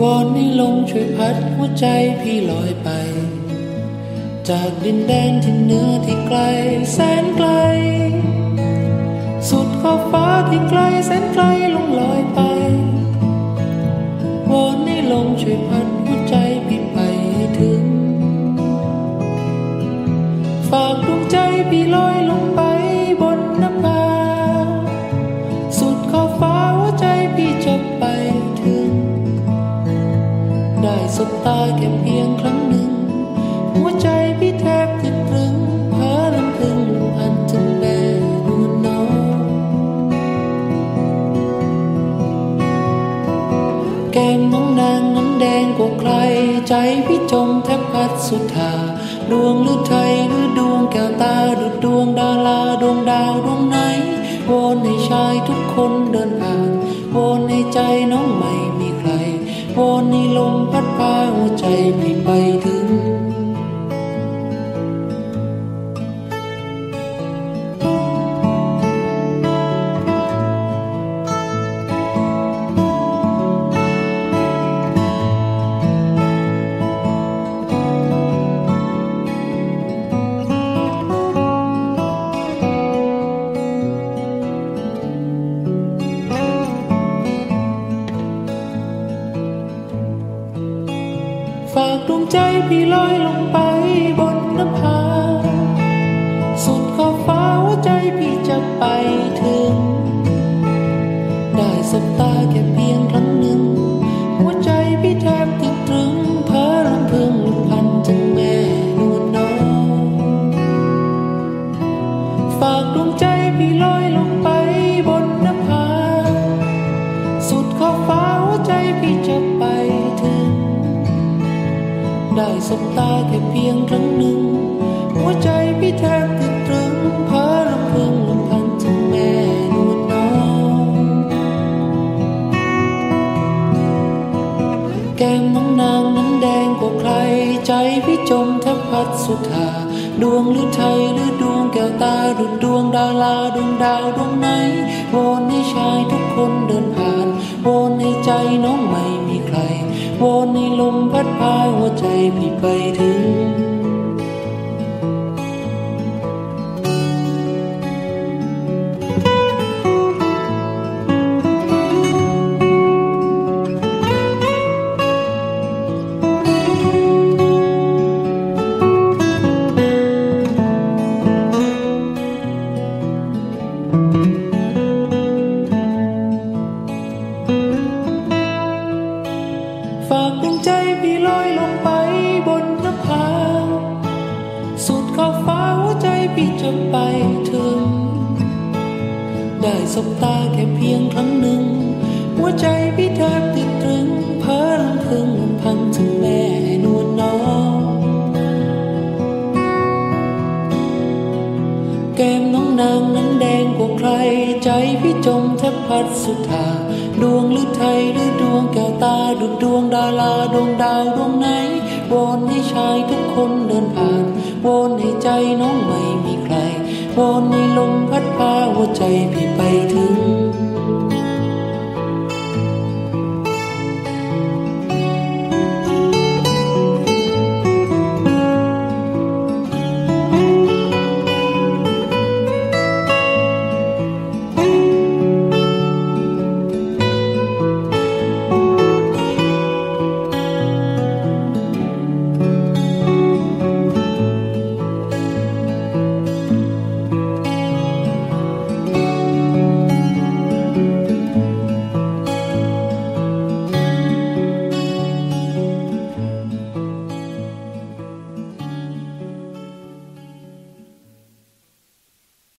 วอนให้ลมช่วยพัดหัวใจพี่ลอยไป จากดินแดนที่เหนือที่ไกลแสนไกล สุดขอบฟ้าที่ไกลแสนไกลลงลอยไปวอนให้ลมช่วยพัด แค่เพียงครั้งหนึ่ง หัวใจพี่แทบจะตรึงเพ้อลำพึงอันถึงแม่นวลน้องแก้มน้องนางนั้นแดงกว่าใคร ใจพี่จมแทบพัดสุดทาดวงหรือไทยหรือดวงแก้วตาดุดดวงดาราดวงดาวดวงไหนวอนให้ชายทุกคนเดินผ่านวอนให้ใจน้องไม่มีใคร วอนในลมพัดพาหัวใจพี่ไปถึง ดวงใจพี่ลอยลงไป แก้มน้องนางนั้นแดงกว่าใคร ใจพี่จมแทบพัดสุดาดวงหรือไทยหรือดวงแก้วตาดุดดวงดาราดวงดาวดวงไหนวอนให้ชายทุกคนเดินผ่านวอนให้ใจน้องไม่มีใครวอนให้ลมพัดพาหัวใจพี่ไปถึง สุดขอบฟ้าหัวใจพี่จะไปถึง ได้สบตาแค่เพียงครั้งหนึ่ง หัวใจพี่แทบติดตรึงเพ้อรำพึงลำพันถึงแม่นวลน้องแก้มน้องนางนั้นแดงกว่าใคร ใจพี่จมแทบพัดสุดาดวงหรือไทยหรือดวงแก้วตาดุดดวงดาราดวงดาวดวงไหนวอนให้ชายทุกคนเดินผ่าน วอ